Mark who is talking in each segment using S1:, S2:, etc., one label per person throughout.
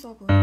S1: 서브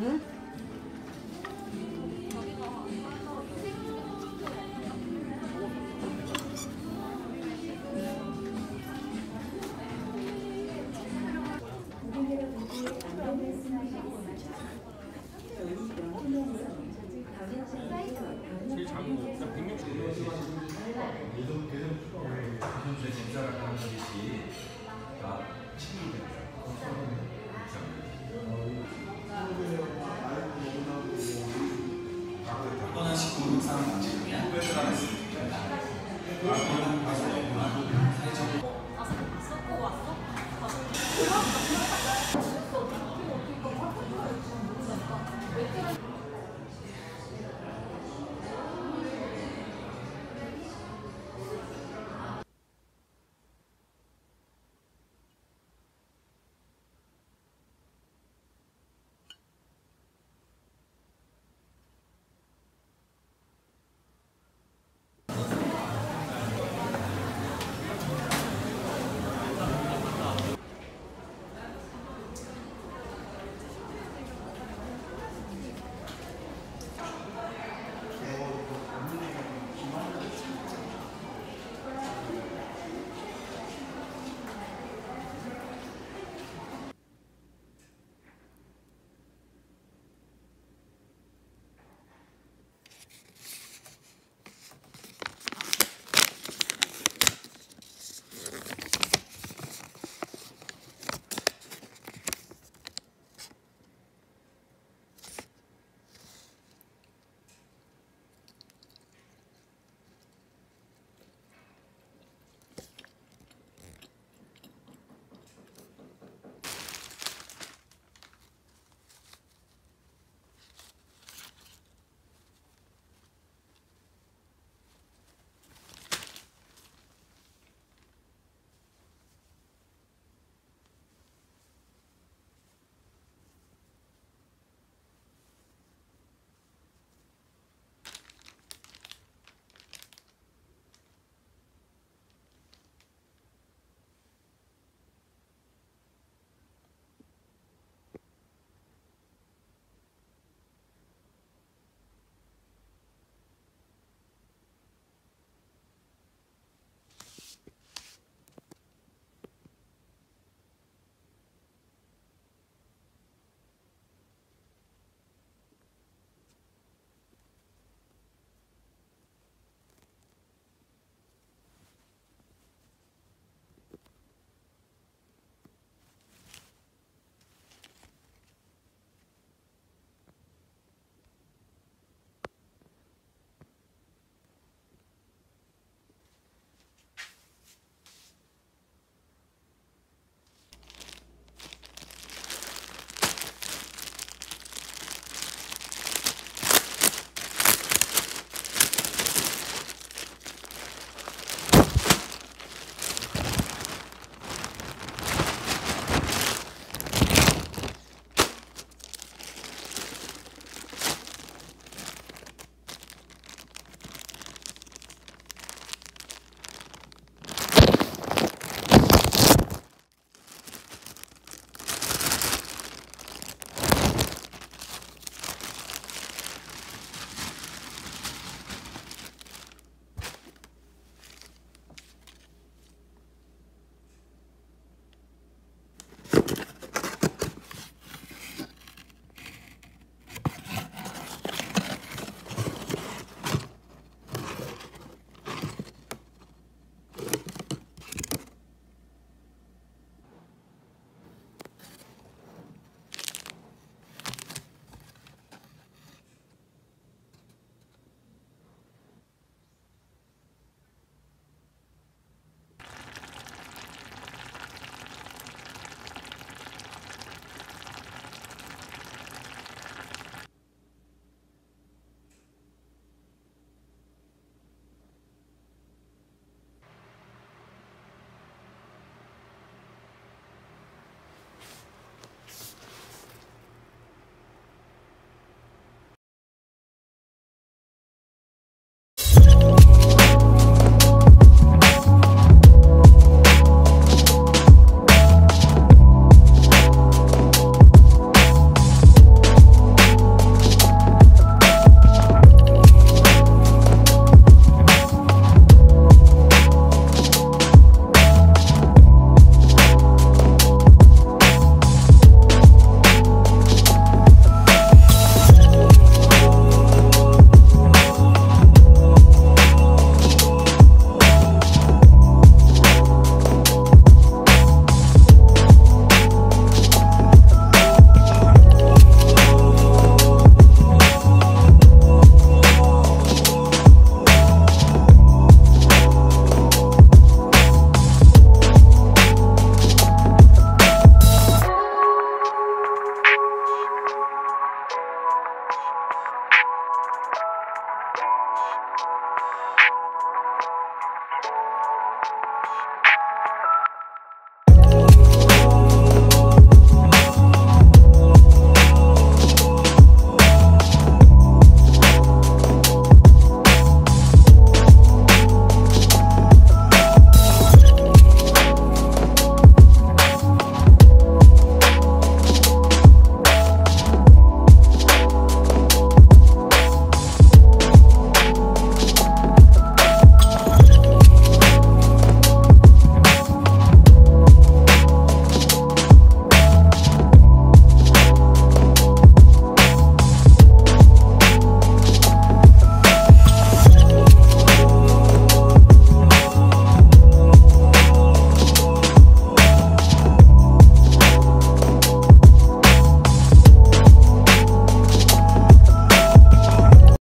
S2: Hmm?
S3: 23、2 2 0